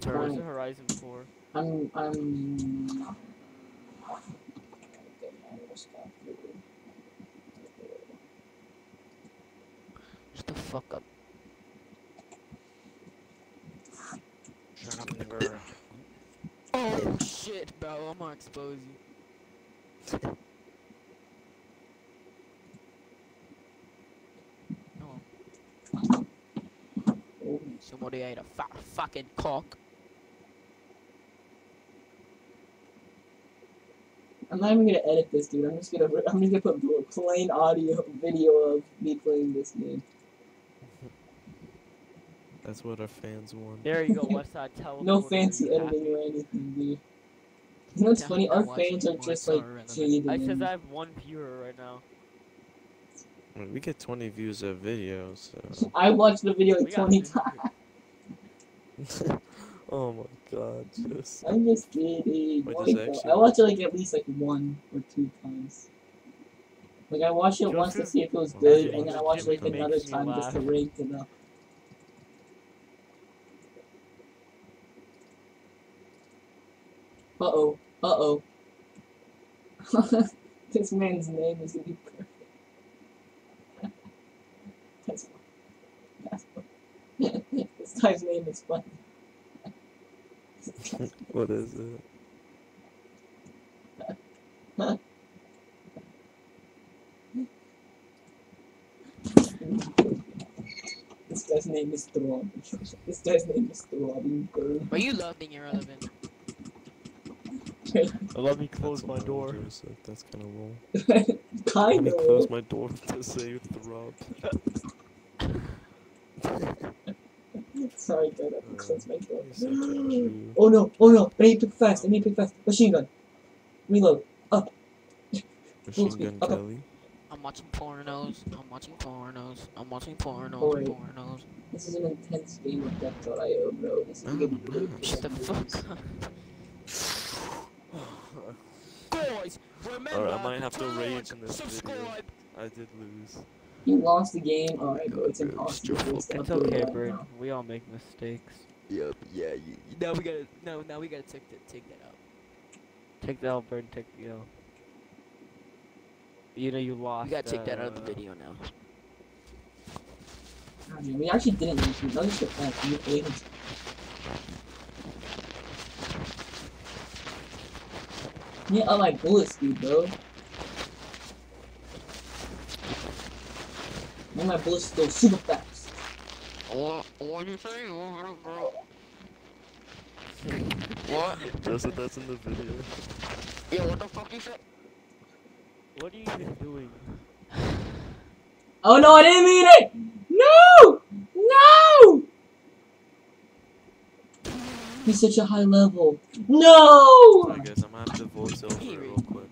turn. Where's the Horizon 4? I'm I'm. Shut the fuck up. Shut up, nigger. Oh shit, bro. I'm gonna expose you. oh, Oh, somebody ate a fat fucking cock. I'm not even gonna edit this, dude. I'm just gonna I'm just gonna put bl- plain audio video of me playing this game. That's what our fans want. There you go, Westside Teleporter. No fancy editing happy? or anything, dude. You know what's funny? Our I'm watching fans are just like irrelevant. jaded. I says I have one viewer right now. I mean, we get 20 views a video, so. I watched the video We like 20 times. oh my god, just. I'm just kidding. Wait, does it actually I watched it like at least like one or two times. Like I watch it once to see if it was good, it and then I watched it like another makes me time just to laugh. rank it up. Uh oh. Uh oh. this man's name is gonna be perfect. That's that's this guy's name is funny. What is it? This guy's name is Throbbing. This guy's name is Throbbing Girl. Are you loving irrelevant? Let me close my door. That's kind of low. Let me close my door to save throb. Sorry, guys, I have to close my door. You're such a Jew. Oh no, oh no, I need to pick fast, I need to pick fast. Machine gun. Reload. Up. Machine. Gun Okay. Kelly. I'm watching pornos. I'm watching pornos. I'm watching pornos. Boy. Pornos. This is an intense game of Diep.io, bro. This is No, gonna no. be Shut the fuck up. Guys, remember Alright, I might have to like, rage in this subscribe. video. I did lose. You lost the game. Alright, bro, it's impossible. for us It's upload okay, right We all make mistakes. Yep. Yeah. You, now we gotta. No. Now we gotta take that. Take that out. Take the L, Bert, take the L. You know you lost. We gotta take that out of the uh, video now. God, man, we actually didn't lose. We just get back. We failed. Yeah, oh my bullet speed, bro. Man, my bullets go super fast. What? What you say? What? Joseph, that's in the video. Yeah. What the fuck you say? What are you doing? Oh no, I didn't mean it! No! No! He's such a high level. No! Alright guys, I'm gonna have to voice over real quick.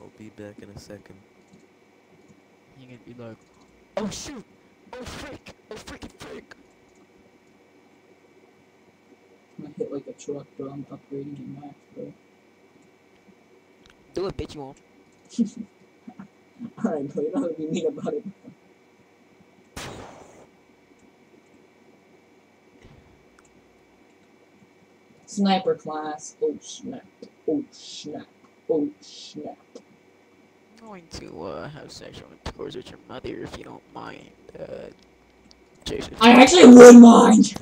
I'll be back in a second. You're be like, oh shoot, oh frick, oh freaking frick. I'm gonna hit like a truck, bro. I'm upgrading to max, bro. Do it, bitch, you won't. Alright, bro, you don't have to be mean about it. Sniper class. Oh snap. Oh snap. Oh snap. I'm going to uh, have sexual intercourse with your mother if you don't mind, uh, Jason. I actually would mind!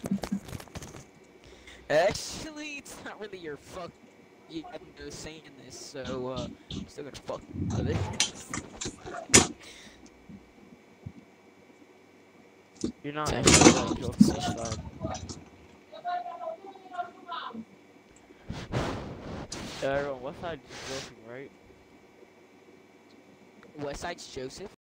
Actually, it's not really your fuck. You have no say in this, so uh, I'm still gonna fuck with it. You're not. Actually actually on just Joseph's a. Yeah, everyone, what side is joking, right? West Side's Joseph.